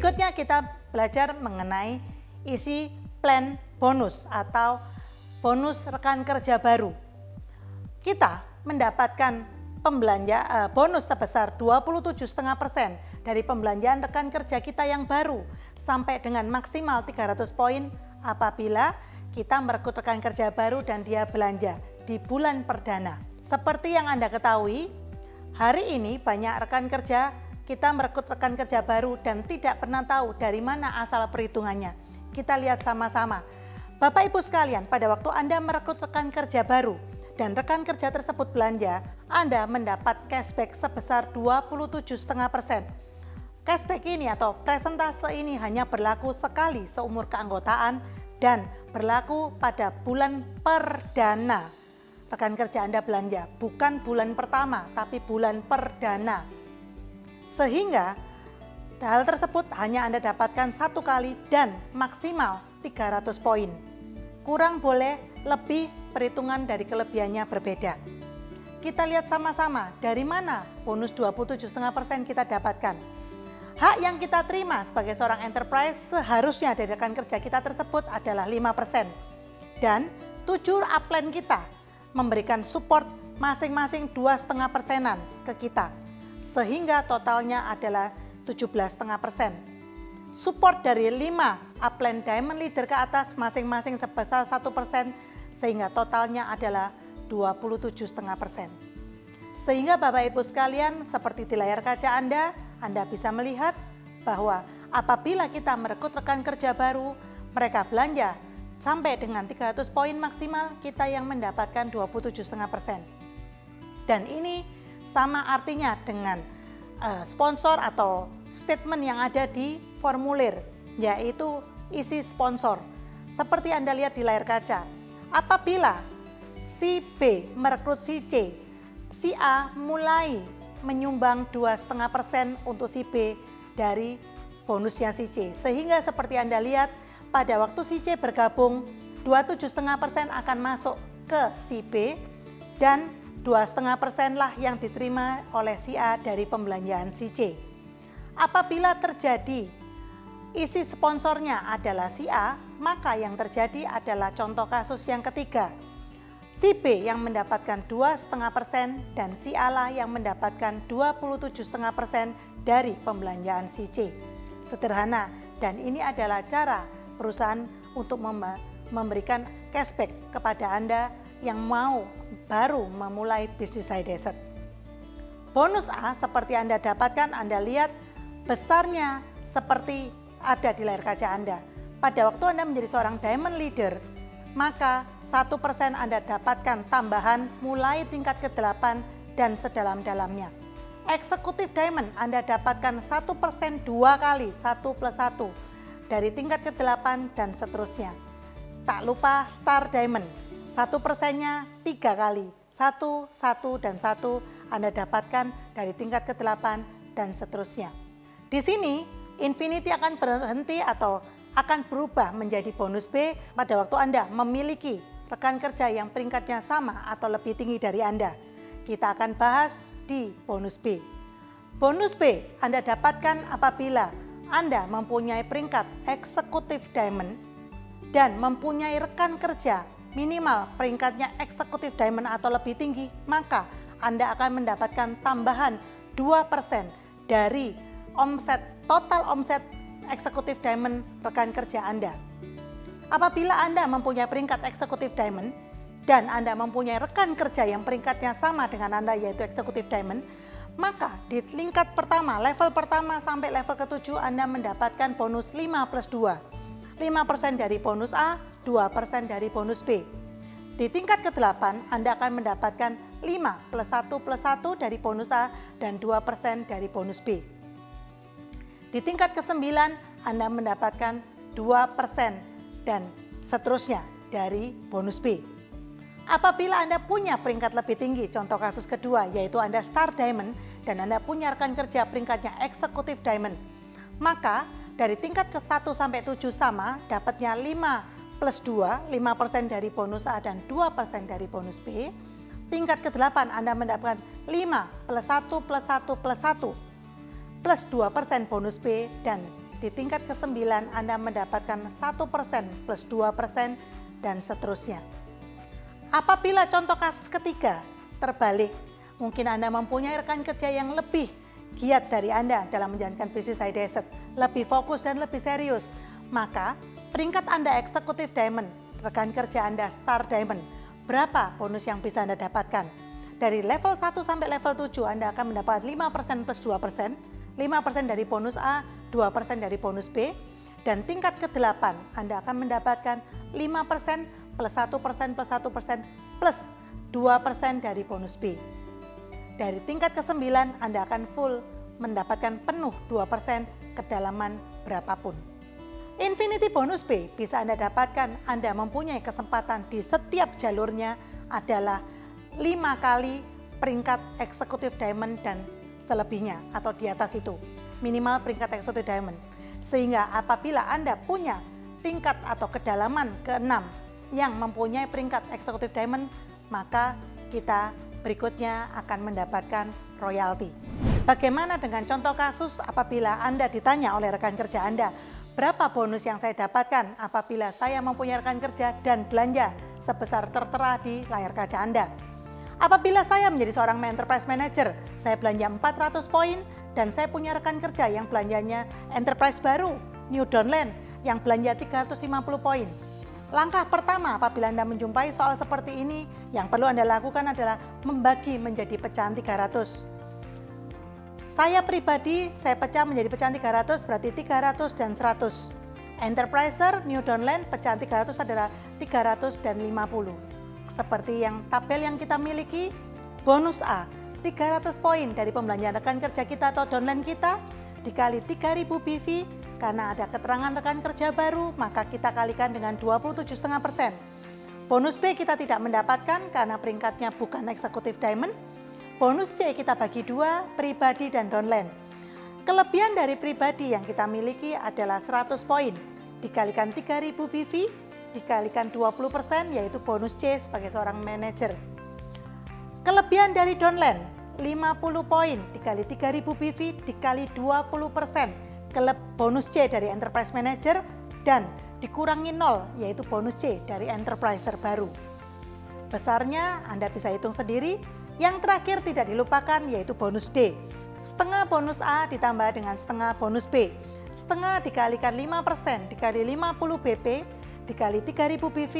Berikutnya kita belajar mengenai isi plan bonus atau bonus rekan kerja baru. Kita mendapatkan pembelanja uh, bonus sebesar 27,5% dari pembelanjaan rekan kerja kita yang baru sampai dengan maksimal 300 poin apabila kita merekrut rekan kerja baru dan dia belanja di bulan perdana. Seperti yang Anda ketahui, hari ini banyak rekan kerja kita merekrut rekan kerja baru dan tidak pernah tahu dari mana asal perhitungannya. Kita lihat sama-sama. Bapak Ibu sekalian, pada waktu Anda merekrut rekan kerja baru, dan rekan kerja tersebut belanja, Anda mendapat cashback sebesar 27,5%. Cashback ini atau presentase ini hanya berlaku sekali seumur keanggotaan dan berlaku pada bulan perdana. Rekan kerja Anda belanja, bukan bulan pertama, tapi bulan perdana. Sehingga hal tersebut hanya Anda dapatkan satu kali dan maksimal 300 poin. Kurang boleh lebih perhitungan dari kelebihannya berbeda. Kita lihat sama-sama dari mana bonus 27,5% kita dapatkan. Hak yang kita terima sebagai seorang enterprise seharusnya dari rekan kerja kita tersebut adalah 5%. Dan 7 upline kita memberikan support masing-masing 2,5 persenan ke kita. Sehingga totalnya adalah 17,5 persen. Support dari 5 upline diamond leader ke atas masing-masing sebesar 1 persen sehingga totalnya adalah 27,5 persen. Sehingga Bapak Ibu sekalian seperti di layar kaca Anda, Anda bisa melihat bahwa apabila kita merekrut rekan kerja baru, mereka belanja sampai dengan 300 poin maksimal, kita yang mendapatkan 27,5 persen. Dan ini sama artinya dengan uh, sponsor atau statement yang ada di formulir, yaitu isi sponsor. Seperti Anda lihat di layar kaca, Apabila si B merekrut si C, si A mulai menyumbang 2,5% untuk si B dari bonusnya si C. Sehingga seperti Anda lihat, pada waktu si C bergabung, 27,5% akan masuk ke si B dan 2,5% lah yang diterima oleh si A dari pembelanjaan si C. Apabila terjadi isi sponsornya adalah si A, maka yang terjadi adalah contoh kasus yang ketiga. Si B yang mendapatkan 2,5% dan si A lah yang mendapatkan 27,5% dari pembelanjaan si C. Sederhana dan ini adalah cara perusahaan untuk memberikan cashback kepada Anda yang mau baru memulai bisnis side desert. Bonus A seperti Anda dapatkan, Anda lihat besarnya seperti ada di layar kaca Anda. Pada waktu Anda menjadi seorang diamond leader, maka satu persen Anda dapatkan tambahan mulai tingkat ke-8 dan sedalam-dalamnya. Eksekutif diamond Anda dapatkan satu persen dua kali, satu plus satu, dari tingkat ke-8 dan seterusnya. Tak lupa star diamond, satu persennya tiga kali, satu, satu, dan satu Anda dapatkan dari tingkat ke-8 dan seterusnya. Di sini Infinity akan berhenti atau akan berubah menjadi bonus B pada waktu Anda memiliki rekan kerja yang peringkatnya sama atau lebih tinggi dari Anda. Kita akan bahas di bonus B. Bonus B Anda dapatkan apabila Anda mempunyai peringkat eksekutif diamond dan mempunyai rekan kerja minimal peringkatnya eksekutif diamond atau lebih tinggi, maka Anda akan mendapatkan tambahan 2% dari omset total omset eksekutif diamond rekan kerja Anda. Apabila Anda mempunyai peringkat eksekutif diamond dan Anda mempunyai rekan kerja yang peringkatnya sama dengan Anda yaitu eksekutif diamond, maka di tingkat pertama, level pertama sampai level ketujuh Anda mendapatkan bonus 5 plus 2. 5% dari bonus A, 2% dari bonus B. Di tingkat ke-8 Anda akan mendapatkan 5 plus 1 plus 1 dari bonus A dan 2% dari bonus B. Di tingkat ke-9 Anda mendapatkan 2% dan seterusnya dari bonus B. Apabila Anda punya peringkat lebih tinggi, contoh kasus kedua yaitu Anda Star Diamond dan Anda punya rekan kerja peringkatnya Executive Diamond, maka dari tingkat ke-1 sampai 7 sama dapatnya 5 plus 2, 5% dari bonus A dan 2% dari bonus B. Tingkat ke-8 Anda mendapatkan 5 plus 1 plus 1 plus 1 plus 2% bonus B dan di tingkat ke-9 Anda mendapatkan 1% plus 2% dan seterusnya. Apabila contoh kasus ketiga terbalik, mungkin Anda mempunyai rekan kerja yang lebih giat dari Anda dalam menjalankan bisnis high desert, lebih fokus dan lebih serius, maka peringkat Anda eksekutif diamond, rekan kerja Anda star diamond, berapa bonus yang bisa Anda dapatkan? Dari level 1 sampai level 7 Anda akan mendapat 5% plus 2%, 5% dari bonus A, 2% dari bonus B, dan tingkat ke-8 Anda akan mendapatkan 5% plus 1% plus 1% plus 2% dari bonus B. Dari tingkat ke-9 Anda akan full mendapatkan penuh 2% kedalaman berapapun. Infinity bonus B bisa Anda dapatkan Anda mempunyai kesempatan di setiap jalurnya adalah 5 kali peringkat eksekutif diamond dan selebihnya atau di atas itu. Minimal peringkat eksekutif diamond. Sehingga apabila Anda punya tingkat atau kedalaman ke-6 yang mempunyai peringkat eksekutif diamond, maka kita berikutnya akan mendapatkan royalti. Bagaimana dengan contoh kasus apabila Anda ditanya oleh rekan kerja Anda, berapa bonus yang saya dapatkan apabila saya mempunyai rekan kerja dan belanja sebesar tertera di layar kaca Anda? Apabila saya menjadi seorang enterprise manager, saya belanja 400 poin dan saya punya rekan kerja yang belanjanya enterprise baru, New Downland, yang belanja 350 poin Langkah pertama apabila Anda menjumpai soal seperti ini, yang perlu Anda lakukan adalah membagi menjadi pecahan 300. Saya pribadi, saya pecah menjadi pecahan 300 berarti 300 dan 100. Enterpriser New Downland pecahan 300 adalah 300 dan 50. Seperti yang tabel yang kita miliki, bonus A 300 poin dari pembelanjaan rekan kerja kita atau downline kita dikali 3000 BV karena ada keterangan rekan kerja baru, maka kita kalikan dengan 27,5 persen. Bonus B kita tidak mendapatkan karena peringkatnya bukan eksekutif diamond. Bonus C kita bagi dua, pribadi dan downline. Kelebihan dari pribadi yang kita miliki adalah 100 poin, dikalikan 3000 BV, dikalikan 20 persen, yaitu bonus C sebagai seorang manajer. Kelebihan dari downline, 50 poin, dikali 3000 BV, dikali 20 persen, klub bonus C dari enterprise manager dan dikurangi nol yaitu bonus C dari enterpriser baru. Besarnya Anda bisa hitung sendiri. Yang terakhir tidak dilupakan yaitu bonus D. Setengah bonus A ditambah dengan setengah bonus B. Setengah dikalikan 5% dikali 50 BP dikali 3000 BV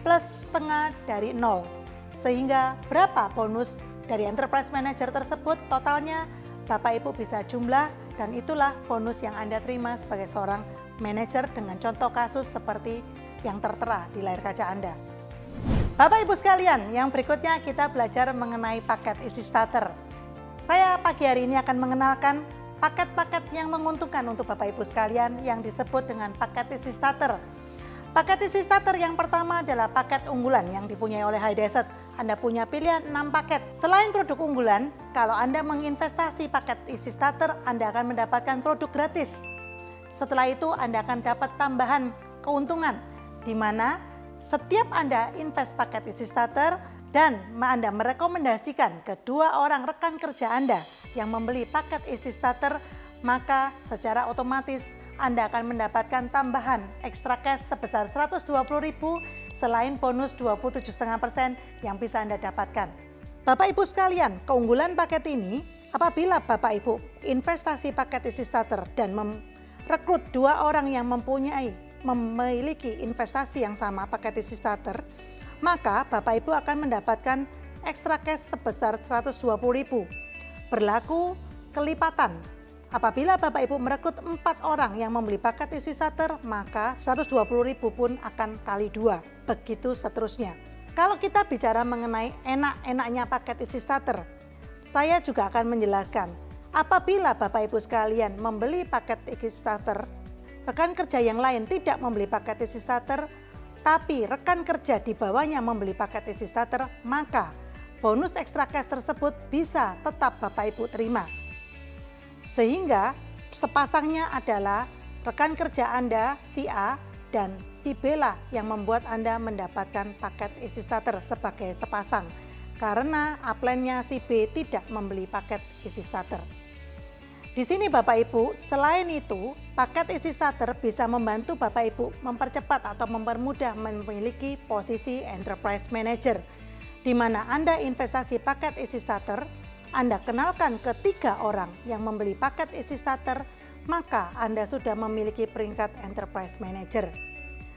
plus setengah dari nol. Sehingga berapa bonus dari enterprise manager tersebut totalnya Bapak Ibu bisa jumlah dan itulah bonus yang Anda terima sebagai seorang manajer dengan contoh kasus seperti yang tertera di layar kaca Anda. Bapak Ibu sekalian, yang berikutnya kita belajar mengenai paket isi starter. Saya pagi hari ini akan mengenalkan paket-paket yang menguntungkan untuk Bapak Ibu sekalian yang disebut dengan paket isi starter. Paket isi starter yang pertama adalah paket unggulan yang dipunyai oleh High Desert anda punya pilihan 6 paket. Selain produk unggulan, kalau Anda menginvestasi paket isi starter, Anda akan mendapatkan produk gratis. Setelah itu Anda akan dapat tambahan keuntungan di mana setiap Anda invest paket isi starter dan Anda merekomendasikan kedua orang rekan kerja Anda yang membeli paket isi starter, maka secara otomatis Anda akan mendapatkan tambahan ekstra cash sebesar 120.000 selain bonus 27,5% yang bisa Anda dapatkan. Bapak Ibu sekalian, keunggulan paket ini apabila Bapak Ibu investasi paket isi starter dan merekrut dua orang yang mempunyai memiliki investasi yang sama paket isi starter, maka Bapak Ibu akan mendapatkan extra cash sebesar 120.000. Berlaku kelipatan Apabila Bapak Ibu merekrut empat orang yang membeli paket isi starter, maka 120.000 pun akan kali dua. Begitu seterusnya. Kalau kita bicara mengenai enak-enaknya paket isi starter, saya juga akan menjelaskan. Apabila Bapak Ibu sekalian membeli paket isi starter, rekan kerja yang lain tidak membeli paket isi starter, tapi rekan kerja di bawahnya membeli paket isi starter, maka bonus extra cash tersebut bisa tetap Bapak Ibu terima sehingga sepasangnya adalah rekan kerja Anda si A dan si B lah yang membuat Anda mendapatkan paket isi starter sebagai sepasang karena upline-nya si B tidak membeli paket isi starter. Di sini Bapak Ibu, selain itu, paket Easy Starter bisa membantu Bapak Ibu mempercepat atau mempermudah memiliki posisi Enterprise Manager, di mana Anda investasi paket Easy Starter, Anda kenalkan ke tiga orang yang membeli paket Easy Starter, maka Anda sudah memiliki peringkat Enterprise Manager.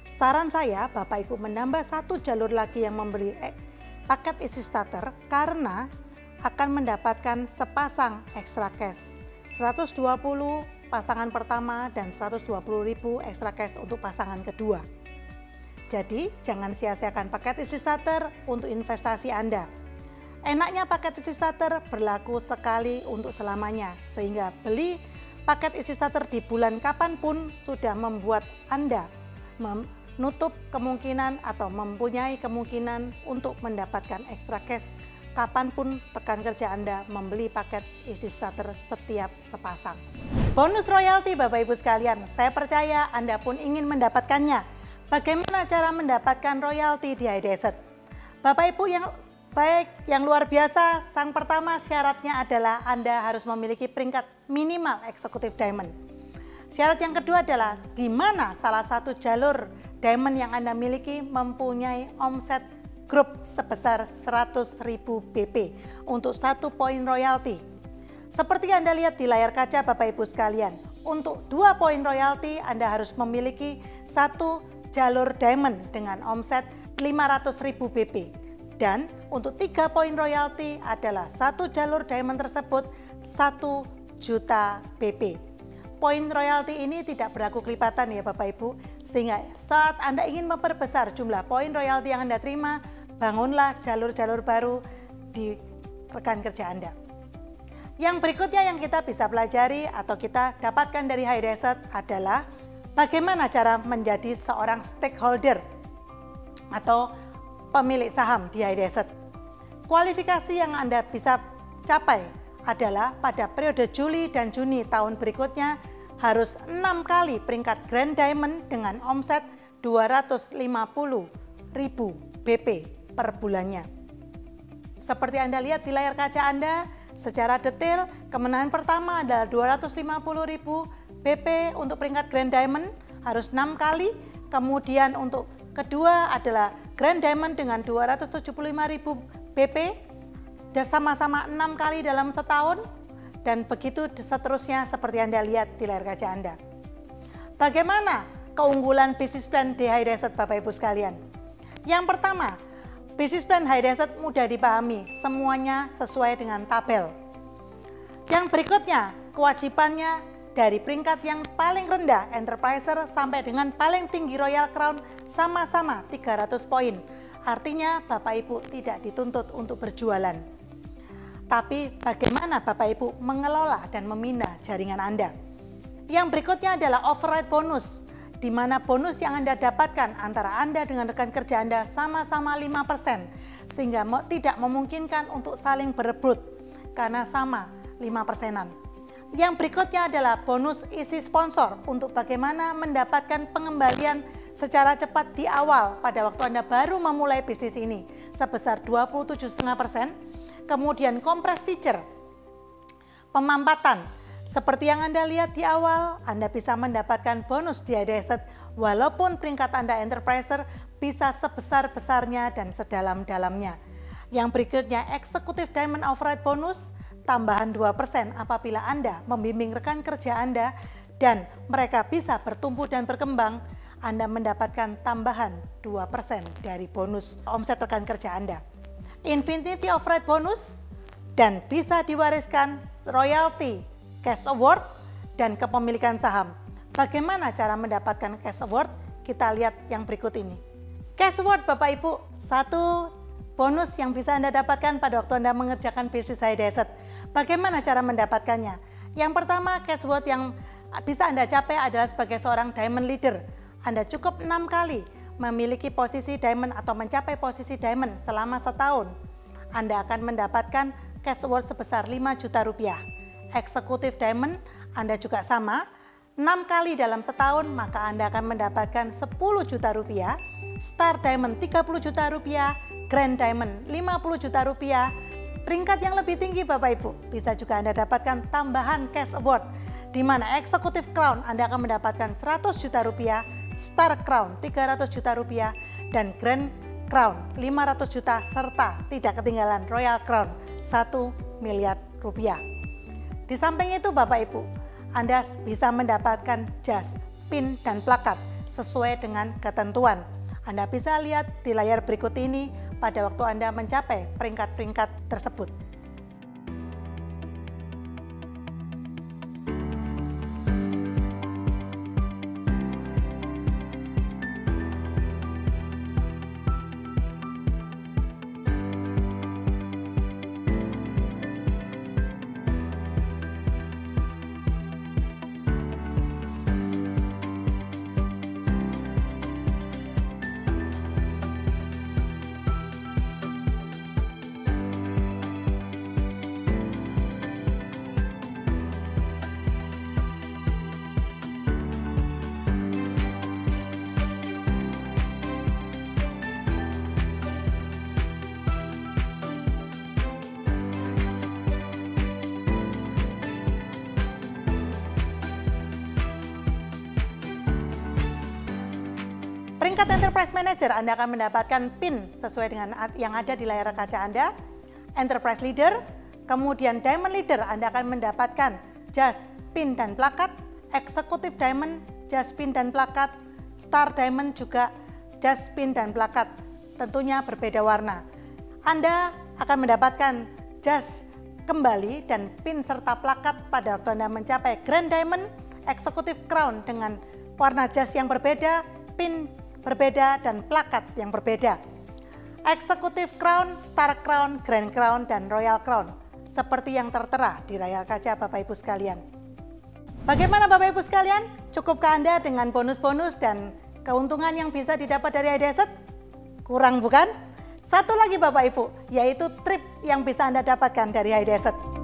Saran saya, Bapak Ibu menambah satu jalur lagi yang membeli eh, paket Easy Starter karena akan mendapatkan sepasang extra cash 120 pasangan pertama dan 120.000 extra cash untuk pasangan kedua. Jadi, jangan sia-siakan paket isi starter untuk investasi Anda. Enaknya paket isi starter berlaku sekali untuk selamanya, sehingga beli paket isi starter di bulan kapan pun sudah membuat Anda menutup kemungkinan atau mempunyai kemungkinan untuk mendapatkan extra cash kapan pun rekan kerja Anda membeli paket isi starter setiap sepasang. Bonus royalti Bapak Ibu sekalian, saya percaya Anda pun ingin mendapatkannya. Bagaimana cara mendapatkan royalti di iDesert? Bapak Ibu yang baik, yang luar biasa, sang pertama syaratnya adalah Anda harus memiliki peringkat minimal eksekutif diamond. Syarat yang kedua adalah di mana salah satu jalur diamond yang Anda miliki mempunyai omset grup sebesar 100.000 BP untuk satu poin royalti. Seperti Anda lihat di layar kaca Bapak Ibu sekalian, untuk dua poin royalti Anda harus memiliki satu jalur diamond dengan omset 500.000 BP. Dan untuk tiga poin royalti adalah satu jalur diamond tersebut 1 juta BP. Poin royalti ini tidak berlaku kelipatan ya Bapak Ibu, sehingga saat Anda ingin memperbesar jumlah poin royalti yang Anda terima, bangunlah jalur-jalur baru di rekan kerja Anda. Yang berikutnya yang kita bisa pelajari atau kita dapatkan dari High Desert adalah bagaimana cara menjadi seorang stakeholder atau pemilik saham di High Desert. Kualifikasi yang Anda bisa capai adalah pada periode Juli dan Juni tahun berikutnya harus enam kali peringkat Grand Diamond dengan omset 250 ribu BP per bulannya. Seperti Anda lihat di layar kaca Anda, secara detail kemenangan pertama adalah 250.000 BP untuk peringkat Grand Diamond harus 6 kali, kemudian untuk kedua adalah Grand Diamond dengan 275.000 BP sama-sama 6 kali dalam setahun dan begitu seterusnya seperti Anda lihat di layar kaca Anda. Bagaimana keunggulan bisnis plan High Desert Bapak Ibu sekalian? Yang pertama, Bisnis plan high desert mudah dipahami, semuanya sesuai dengan tabel. Yang berikutnya, kewajibannya dari peringkat yang paling rendah enterpriser sampai dengan paling tinggi Royal Crown sama-sama 300 poin. Artinya Bapak Ibu tidak dituntut untuk berjualan. Tapi bagaimana Bapak Ibu mengelola dan membina jaringan Anda? Yang berikutnya adalah override bonus di mana bonus yang Anda dapatkan antara Anda dengan rekan kerja Anda sama-sama 5%, sehingga tidak memungkinkan untuk saling berebut karena sama 5 persenan. Yang berikutnya adalah bonus isi sponsor untuk bagaimana mendapatkan pengembalian secara cepat di awal pada waktu Anda baru memulai bisnis ini sebesar 27,5%. Kemudian kompres feature, pemampatan, seperti yang Anda lihat di awal, Anda bisa mendapatkan bonus di Desert walaupun peringkat Anda enterpriser bisa sebesar-besarnya dan sedalam-dalamnya. Yang berikutnya, eksekutif diamond override bonus tambahan 2% apabila Anda membimbing rekan kerja Anda dan mereka bisa bertumbuh dan berkembang, Anda mendapatkan tambahan 2% dari bonus omset rekan kerja Anda. Infinity override bonus dan bisa diwariskan royalty cash award, dan kepemilikan saham. Bagaimana cara mendapatkan cash award? Kita lihat yang berikut ini. Cash award Bapak Ibu, satu bonus yang bisa Anda dapatkan pada waktu Anda mengerjakan bisnis High Desert. Bagaimana cara mendapatkannya? Yang pertama, cash award yang bisa Anda capai adalah sebagai seorang diamond leader. Anda cukup enam kali memiliki posisi diamond atau mencapai posisi diamond selama setahun. Anda akan mendapatkan cash award sebesar 5 juta rupiah. Eksekutif diamond Anda juga sama, 6 kali dalam setahun maka Anda akan mendapatkan 10 juta rupiah, Star Diamond 30 juta rupiah, Grand Diamond 50 juta rupiah, Peringkat yang lebih tinggi Bapak Ibu, bisa juga Anda dapatkan tambahan cash award, di mana Executive Crown Anda akan mendapatkan 100 juta rupiah, Star Crown 300 juta rupiah, dan Grand Crown 500 juta, serta tidak ketinggalan Royal Crown 1 miliar rupiah. Di samping itu Bapak Ibu, Anda bisa mendapatkan jas, pin, dan plakat sesuai dengan ketentuan. Anda bisa lihat di layar berikut ini pada waktu Anda mencapai peringkat-peringkat tersebut. Peringkat Enterprise Manager Anda akan mendapatkan PIN sesuai dengan yang ada di layar kaca Anda. Enterprise Leader, kemudian Diamond Leader Anda akan mendapatkan jas, PIN, dan plakat. Executive Diamond, jas, PIN, dan plakat. Star Diamond juga jas, PIN, dan plakat. Tentunya berbeda warna. Anda akan mendapatkan jas kembali dan PIN serta plakat pada waktu Anda mencapai Grand Diamond, Executive Crown dengan warna jas yang berbeda, PIN berbeda dan plakat yang berbeda. Executive Crown, Star Crown, Grand Crown, dan Royal Crown seperti yang tertera di layar kaca Bapak Ibu sekalian. Bagaimana Bapak Ibu sekalian? Cukupkah Anda dengan bonus-bonus dan keuntungan yang bisa didapat dari iDesert? Kurang bukan? Satu lagi Bapak Ibu, yaitu trip yang bisa Anda dapatkan dari iDesert.